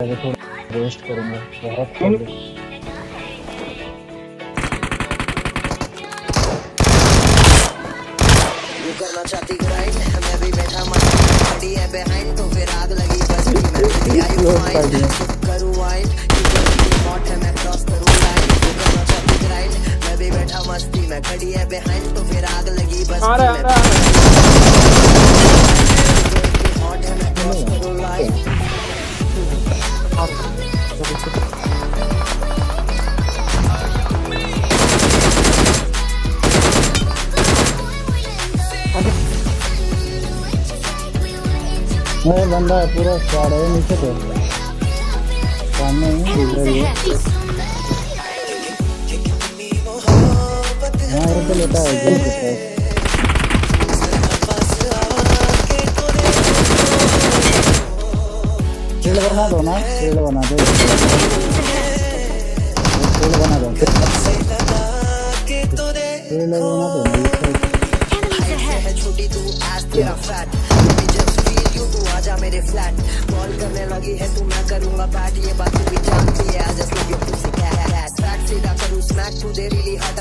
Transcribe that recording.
पहले थोड़ा वेस्ट करूँगा बहुत कर करना चाहती ग्राइंड मैं भी बैठा मस्त है behind तो फिर आग लगी बस भी मैं भी आई फाइंड कर वाइंड हॉट है मैं क्रॉस करूँ लाइन वो करना चाहती ग्राइंड मैं भी बैठा मस्ती में खड़ी है behind तो फिर आग लगी बस भी मैं हॉट है। मैं क्रॉस करूँ लाइन अरे बंदा है, पूरा स्क्वाड है नीचे पे सामने ही, इधर ही है। हाँ इधर पे लेटा है जल्द लेटा है। बना दो ना फ़ील्ड बना दो। फ़ील्ड बना दो। फ़ील्ड बना दो। आजा मेरे फ्लैट। कॉल करने लगी है, तू मैं करूँगा बैट ये बात तू भी जानती है। I just love your pussy cat track सीधा करूँ स्मैक तू दे रियली हार्ड